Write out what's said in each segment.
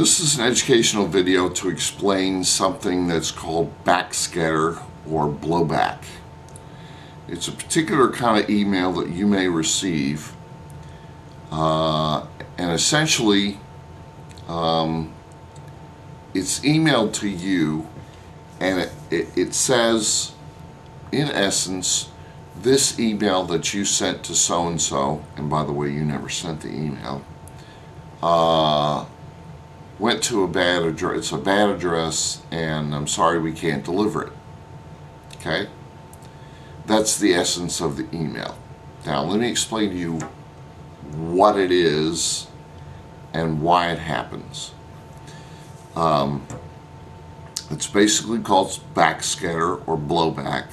this is an educational video to explain something that's called backscatter or blowback. It's a particular kind of email that you may receive uh, and essentially um, it's emailed to you and it, it, it says in essence this email that you sent to so-and-so and by the way you never sent the email uh, went to a bad address it's a bad address and I'm sorry we can't deliver it. Okay? That's the essence of the email. Now let me explain to you what it is and why it happens. Um, it's basically called backscatter or blowback.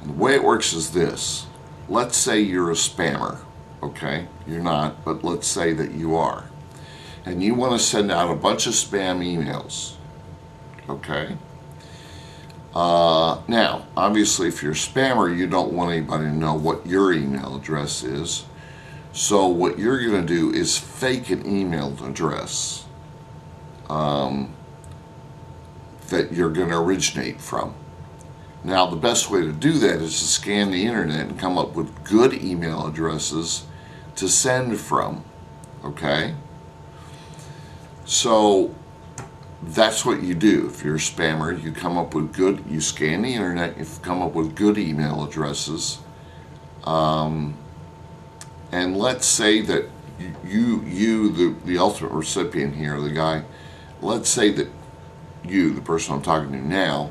And the way it works is this. Let's say you're a spammer okay? You're not but let's say that you are and you want to send out a bunch of spam emails okay uh, now obviously if you're a spammer you don't want anybody to know what your email address is so what you're going to do is fake an email address um, that you're going to originate from now the best way to do that is to scan the internet and come up with good email addresses to send from. Okay? So that's what you do. If you're a spammer, you come up with good, you scan the internet, you come up with good email addresses. Um, and let's say that you, you the, the ultimate recipient here, the guy, let's say that you, the person I'm talking to now,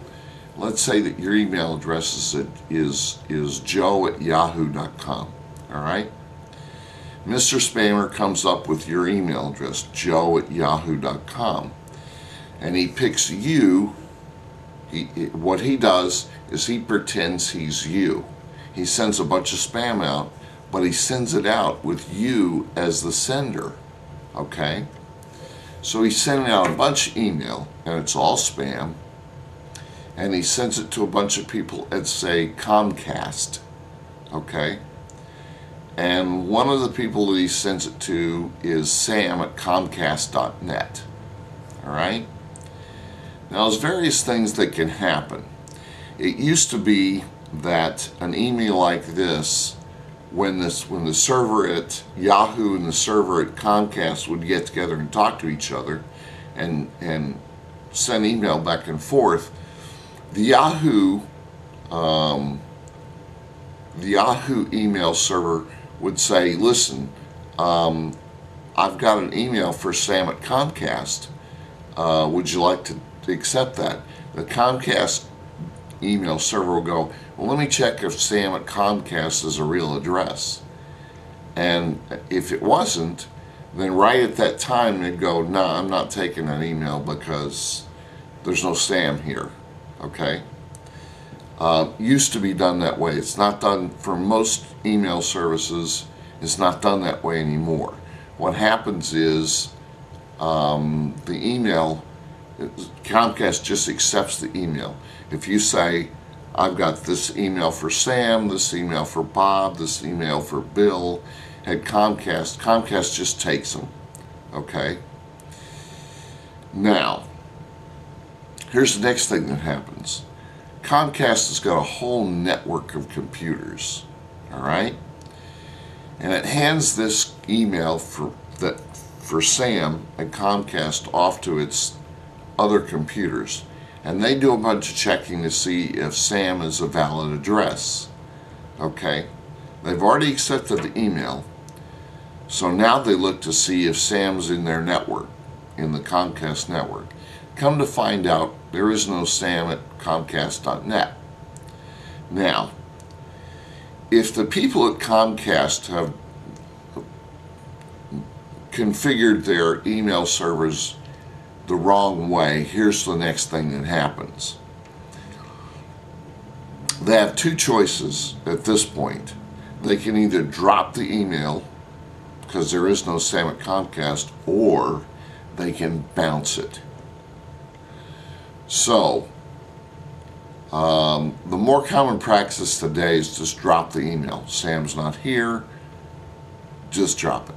let's say that your email address is, is, is joe at yahoo.com. All right? Mr. Spammer comes up with your email address, joe at yahoo.com. And he picks you. He, what he does is he pretends he's you. He sends a bunch of spam out, but he sends it out with you as the sender. Okay? So he's sending out a bunch of email, and it's all spam. And he sends it to a bunch of people at, say, Comcast. Okay? And one of the people that he sends it to is sam at comcast.net. All right? Now, there's various things that can happen. It used to be that an email like this, when this when the server at Yahoo and the server at Comcast would get together and talk to each other and and send email back and forth, the Yahoo um, the Yahoo email server would say, listen, um, I've got an email for Sam at Comcast. Uh, would you like to accept that? The Comcast email server will go, well, let me check if Sam at Comcast is a real address. And if it wasn't, then right at that time they'd go, no, nah, I'm not taking an email because there's no Sam here. Okay? Uh, used to be done that way. It's not done for most email services. It's not done that way anymore. What happens is um, the email, Comcast just accepts the email. If you say, I've got this email for Sam, this email for Bob, this email for Bill, at Comcast, Comcast just takes them. Okay? Now, here's the next thing that happens Comcast has got a whole network of computers, all right? And it hands this email for that for Sam and Comcast off to its other computers. And they do a bunch of checking to see if Sam is a valid address. Okay? They've already accepted the email. So now they look to see if Sam's in their network, in the Comcast network. Come to find out, there is no Sam at Comcast.net. Now, if the people at Comcast have configured their email servers the wrong way, here's the next thing that happens. They have two choices at this point. They can either drop the email because there is no Sam at Comcast, or they can bounce it. So, um, the more common practice today is just drop the email. Sam's not here, just drop it.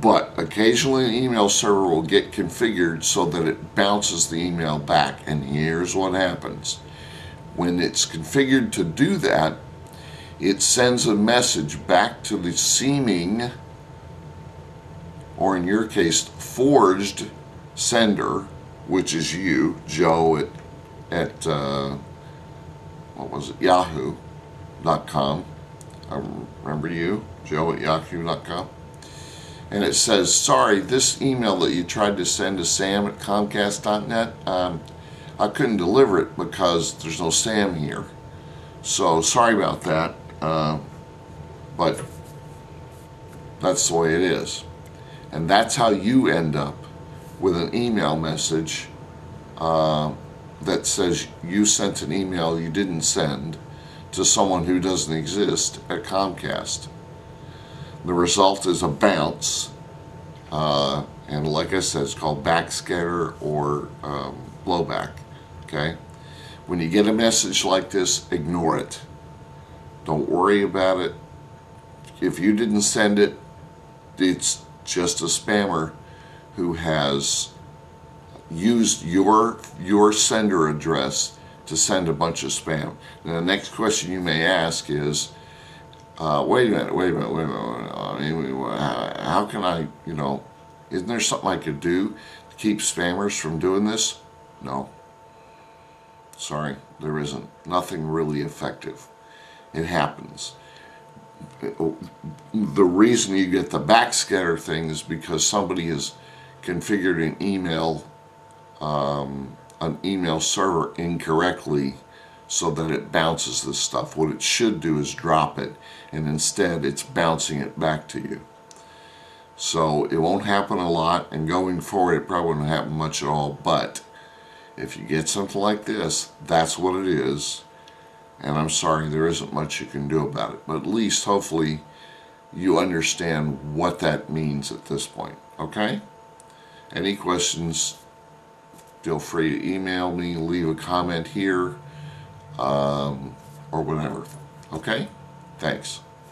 But occasionally an email server will get configured so that it bounces the email back. And here's what happens. When it's configured to do that, it sends a message back to the seeming, or in your case, forged sender, which is you, Joe at, at uh, what was it, yahoo.com. I remember you, Joe at yahoo.com and it says, sorry, this email that you tried to send to sam at comcast.net, um, I couldn't deliver it because there's no Sam here. So sorry about that, uh, but that's the way it is. And that's how you end up with an email message uh, that says you sent an email you didn't send to someone who doesn't exist at Comcast. The result is a bounce, uh, and like I said, it's called backscatter or um, blowback. Okay, when you get a message like this, ignore it. Don't worry about it. If you didn't send it, it's just a spammer who has used your your sender address to send a bunch of spam. Now, the next question you may ask is, uh, wait a minute, wait a minute, wait a minute. I mean, how, how can I, you know, isn't there something I could do to keep spammers from doing this? No. Sorry, there isn't. Nothing really effective. It happens. The reason you get the backscatter thing is because somebody has configured an email um, an email server incorrectly so that it bounces this stuff. What it should do is drop it, and instead it's bouncing it back to you. So it won't happen a lot, and going forward it probably won't happen much at all, but if you get something like this, that's what it is, and I'm sorry there isn't much you can do about it, but at least hopefully you understand what that means at this point, okay? Any questions, feel free to email me, leave a comment here, um, or whatever. Okay? Thanks.